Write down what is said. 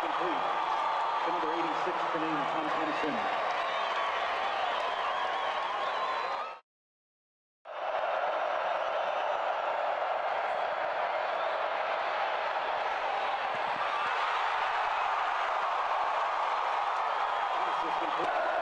complete to 86, the name Tom Henderson. This is.